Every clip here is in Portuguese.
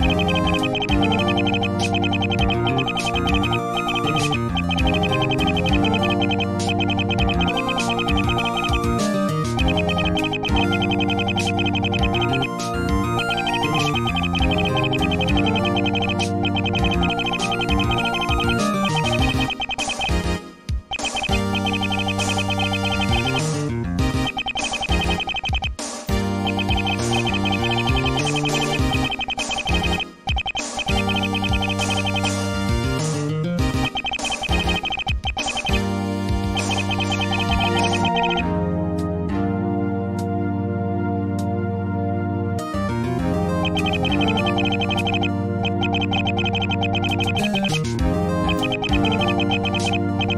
Música you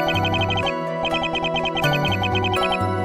うん。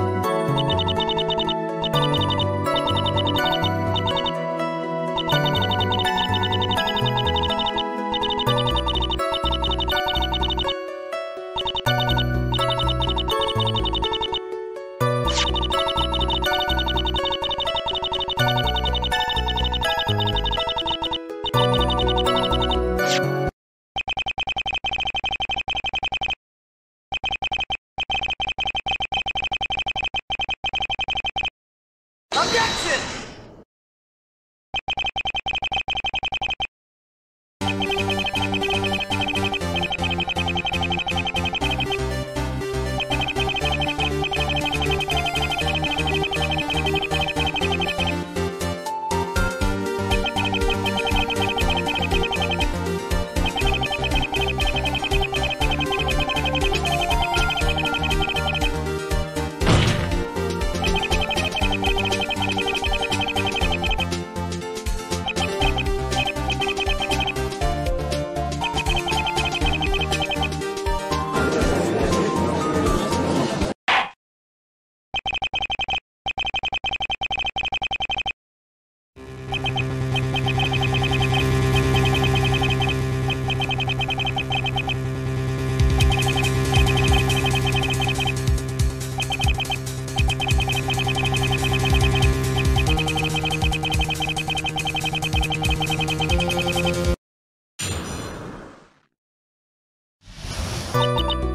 うん。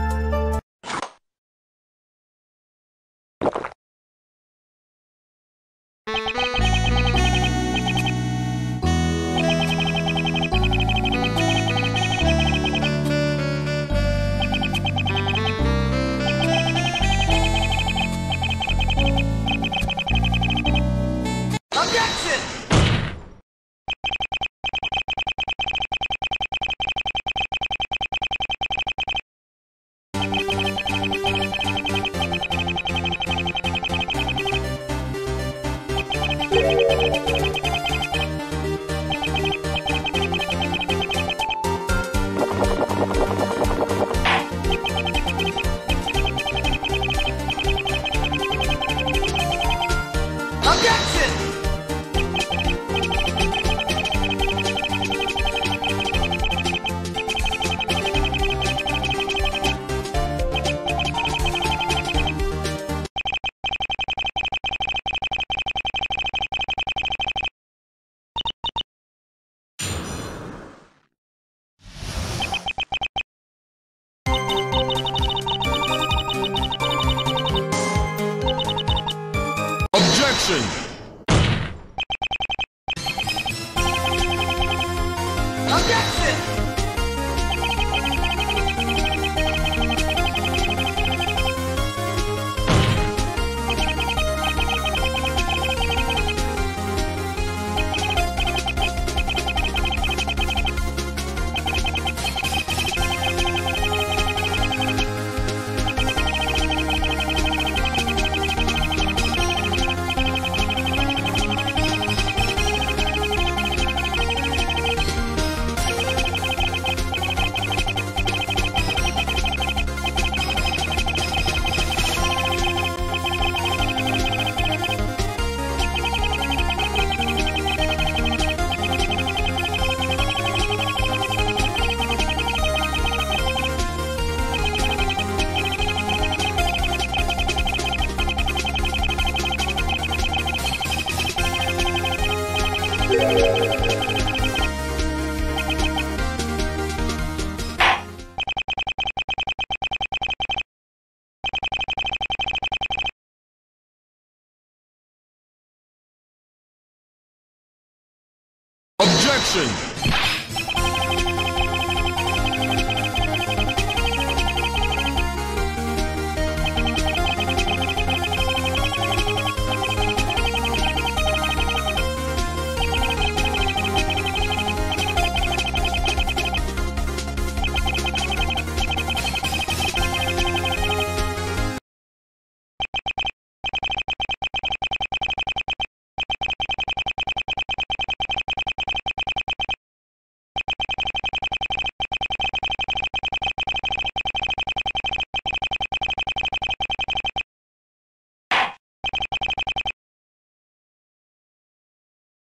Perfection!